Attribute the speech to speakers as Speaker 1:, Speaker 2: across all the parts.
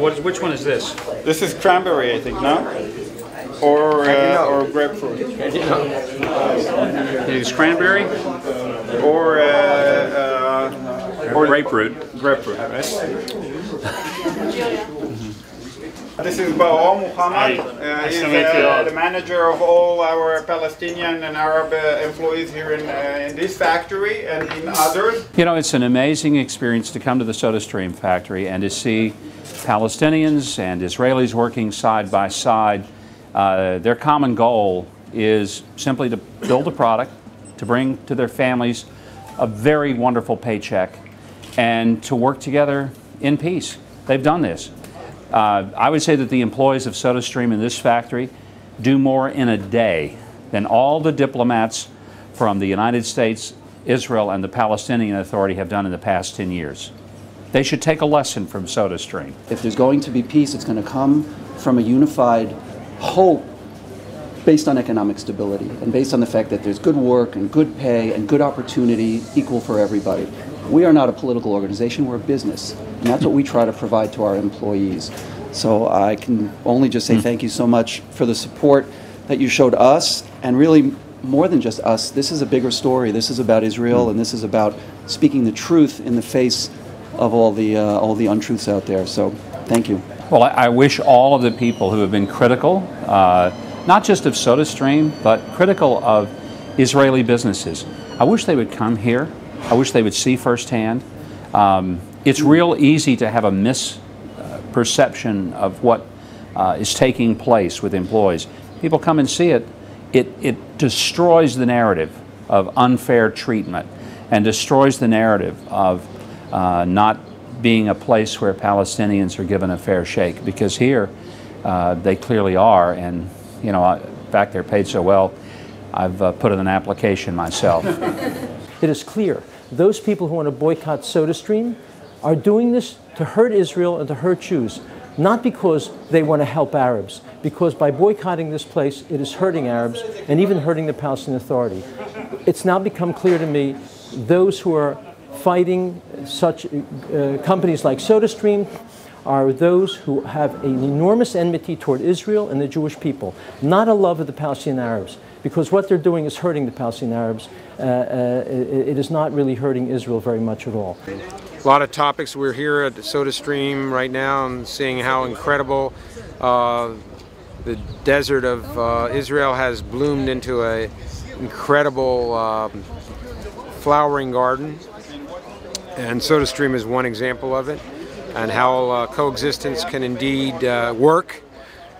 Speaker 1: What is, which one is this?
Speaker 2: This is cranberry, I think, no? Or uh, or grapefruit,
Speaker 1: It is cranberry
Speaker 2: or uh, uh,
Speaker 1: or grapefruit.
Speaker 2: grapefruit, right? This is Baal Muhammad. Uh, he's uh, the manager of all our Palestinian and Arab uh, employees here in, uh, in this factory and in others.
Speaker 1: You know, it's an amazing experience to come to the SodaStream factory and to see Palestinians and Israelis working side by side. Uh, their common goal is simply to build a product, to bring to their families a very wonderful paycheck, and to work together in peace. They've done this. Uh, I would say that the employees of SodaStream in this factory do more in a day than all the diplomats from the United States, Israel, and the Palestinian Authority have done in the past 10 years. They should take a lesson from SodaStream.
Speaker 3: If there's going to be peace, it's going to come from a unified hope based on economic stability and based on the fact that there's good work and good pay and good opportunity equal for everybody. We are not a political organization, we're a business. And that's what we try to provide to our employees. So I can only just say thank you so much for the support that you showed us and really more than just us. This is a bigger story. This is about Israel and this is about speaking the truth in the face of all the, uh, all the untruths out there. So thank you.
Speaker 1: Well, I, I wish all of the people who have been critical, uh, not just of SodaStream, but critical of Israeli businesses, I wish they would come here. I wish they would see firsthand. Um, it's real easy to have a misperception of what uh, is taking place with employees. People come and see it. It, it destroys the narrative of unfair treatment and destroys the narrative of uh, not being a place where Palestinians are given a fair shake because here uh, they clearly are and you know in fact they're paid so well I've uh, put in an application myself.
Speaker 4: It is clear those people who want to boycott SodaStream are doing this to hurt Israel and to hurt Jews, not because they want to help Arabs, because by boycotting this place, it is hurting Arabs and even hurting the Palestinian Authority. It's now become clear to me those who are fighting such uh, companies like SodaStream are those who have an enormous enmity toward Israel and the Jewish people, not a love of the Palestinian Arabs, because what they're doing is hurting the Palestinian Arabs. Uh, uh, it, it is not really hurting Israel very much at all.
Speaker 5: A lot of topics. We're here at SodaStream right now and seeing how incredible uh, the desert of uh, Israel has bloomed into an incredible um, flowering garden. And SodaStream is one example of it, and how uh, coexistence can indeed uh, work.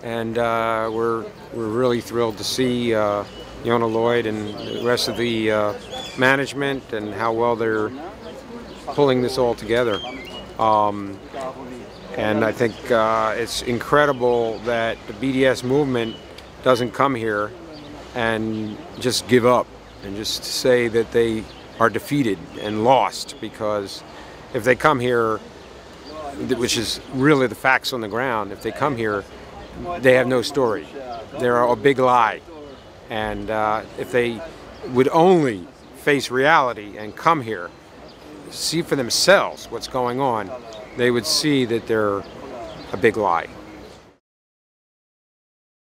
Speaker 5: And uh, we're, we're really thrilled to see uh, Yonah Lloyd and the rest of the uh, management and how well they're pulling this all together. Um, and I think uh, it's incredible that the BDS movement doesn't come here and just give up and just say that they are defeated and lost because if they come here, which is really the facts on the ground, if they come here, they have no story. They're a big lie. And uh, if they would only face reality and come here, see for themselves what's going on, they would see that they're a big lie.